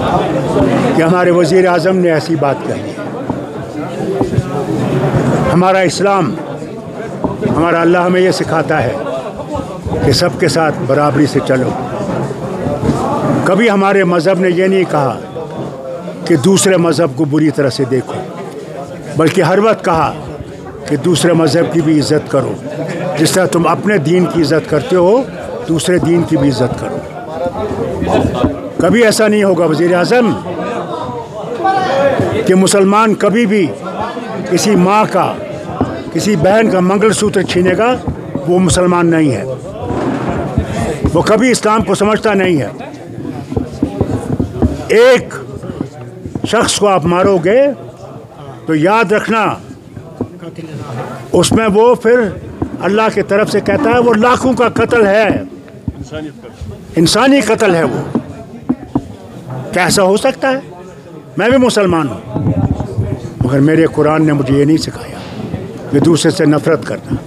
कि हमारे वज़ी अजम ने ऐसी बात कही। हमारा इस्लाम, हमारा अल्लाह हमें यह सिखाता है कि सबके साथ बराबरी से चलो। कभी हमारे मज़हब ने यह नहीं कहा कि दूसरे मज़हब को बुरी तरह से देखो, बल्कि हर वक्त कहा कि दूसरे मज़हब की भी इज़्ज़त करो। जिस तरह तुम अपने दीन की इज़्ज़त करते हो, दूसरे दीन की भी इज़्ज़त करो। कभी ऐसा नहीं होगा वज़ी अजम कि मुसलमान कभी भी किसी माँ का, किसी बहन का मंगलसूत्र छीनेगा, वो मुसलमान नहीं है। वो कभी इस्लाम को समझता नहीं है। एक शख्स को आप मारोगे तो याद रखना, उसमें वो फिर अल्लाह की तरफ़ से कहता है, वो लाखों का कत्ल है। इंसानी कत्ल है वो। कैसा हो सकता है? मैं भी मुसलमान हूँ, मगर मेरे कुरान ने मुझे ये नहीं सिखाया कि दूसरे से नफ़रत करना।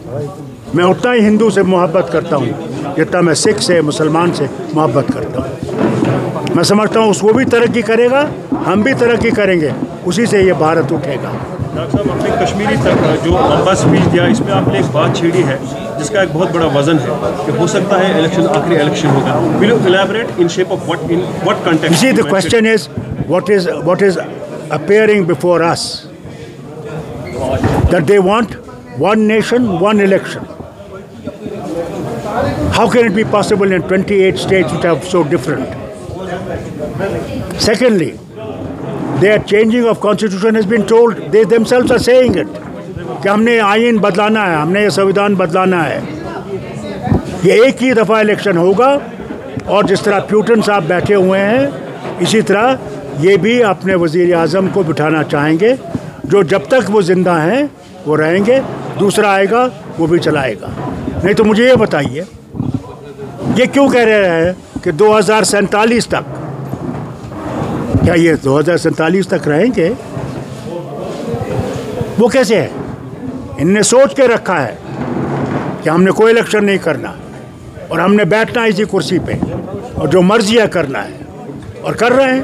मैं उतना ही हिंदू से मोहब्बत करता हूँ, जितना मैं सिख से, मुसलमान से मोहब्बत करता हूँ। मैं समझता हूँ उसको भी तरक्की करेगा, हम भी तरक्की करेंगे, उसी से ये भारत उठेगा। डॉक्टर साहब, आपने कश्मीरी तक जो लंबा स्पीच दिया, इसमें आपने एक बात छेड़ी है, जिसका एक बहुत बड़ा वज़न है, कि हो सकता है इलेक्शन आखिरी इलेक्शन होगा। Will you elaborate in shape of what in what context see the is what is what is appearing before us that they want one nation one election how can it be possible in 28 states which are so different secondly their changing of constitution has been told. They themselves are saying it. कि हमने आइन बदलाना है, हमने ये संविधान बदलाना है ये एक ही दफ़ा इलेक्शन होगा और जिस तरह प्यूटन साहब बैठे हुए हैं, इसी तरह ये भी अपने वज़ी अजम को बिठाना चाहेंगे जो जब तक वो ज़िंदा हैं, वो रहेंगे दूसरा आएगा, वो भी चलाएगा नहीं तो मुझे ये बताइए, ये क्यों कह रहे हैं कि दो तक क्या ये दो हज़ार सैंतालीस तक रहेंगे? वो कैसे है? इनने सोच के रखा है कि हमने कोई इलेक्शन नहीं करना और हमने बैठना इसी कुर्सी पे और जो मर्ज़ी है करना है। और कर रहे हैं।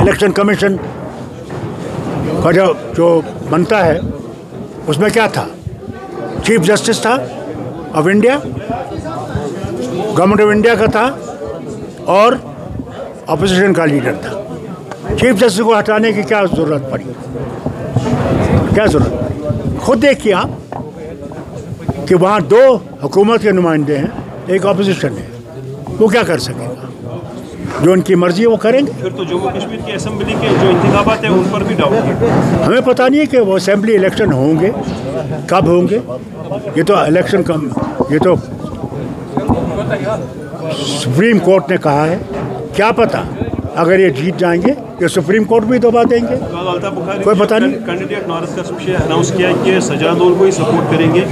इलेक्शन कमीशन का जो जो बनता है, उसमें क्या था? चीफ जस्टिस था of India government of India का था और अपोजिशन का लीडर था। चीफ जस्टिस को हटाने की क्या ज़रूरत पड़ी? क्या ज़रूरत पड़ी? खुद देखिए आप कि वहाँ दो हुकूमत के नुमाइंदे हैं एक अपोजिशन है। वो क्या कर सकेगा? जो उनकी मर्ज़ी है वो करेंगे। फिर तो जम्मू कश्मीर की असेंबली के जो इंतबात हैं उन पर भी डाउट है। हमें पता नहीं है कि वो असेंबली इलेक्शन होंगे कब होंगे। ये तो इलेक्शन कम ये तो सुप्रीम कोर्ट ने कहा है। क्या पता? अगर ये जीत जाएँगे ये सुप्रीम कोर्ट भी दबा देंगे। कोई पता नहीं। कैंडिडेट नॉर्थ कासम से अनाउंस किया कि सजादुल को ही सपोर्ट करेंगे।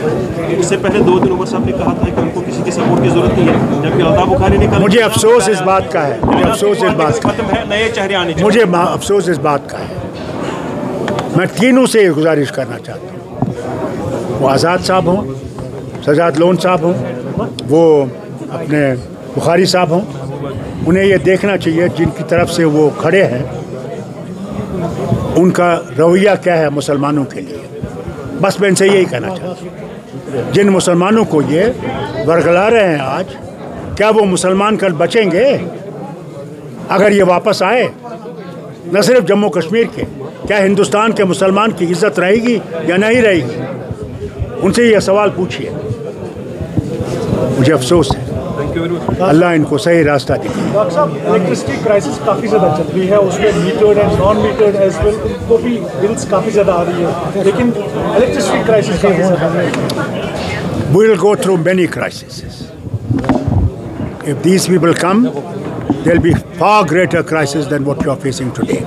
इससे पहले दो दिन उमर साहब ने कहा था कि उनको किसी की सपोर्ट की ज़रूरत नहीं है जबकि अल्ताफ बुखारी ने कल मुझे अफसोस इस बात का है। मुझे अफसोस इस बात का है नए चेहरे आने मुझे अफसोस इस बात का है। मैं तीनों से गुजारिश करना चाहता हूँ। वो आज़ाद साहब हों सजाद लोन साहब हों वो अपने बुखारी साहब हों उन्हें ये देखना चाहिए जिनकी तरफ़ से वो खड़े हैं। उनका रवैया क्या है मुसलमानों के लिए? बस मैं इनसे यही कहना चाहता जिन मुसलमानों को ये बरगला रहे हैं आज, क्या वो मुसलमान कल बचेंगे? अगर ये वापस आए, न सिर्फ़ जम्मू कश्मीर के, क्या हिंदुस्तान के मुसलमान की इज़्ज़त रहेगी या नहीं रहेगी? उनसे यह सवाल पूछिए। मुझे अफसोस है। Thank you very much Allah इनको सही रास्ता दिखाए डॉक्टर साहब इलेक्ट्रिसिटी क्राइसिस काफ़ी ज़्यादा चल रही है उसमें metered and non metered as well उनको भी बिल्स काफ़ी ज़्यादा आ रही है लेकिन इलेक्ट्रिसिटी क्राइसिस काफ़ी ज़्यादा है We will go through many crises. If these people come, there'll be far greater crisis than what you are facing today.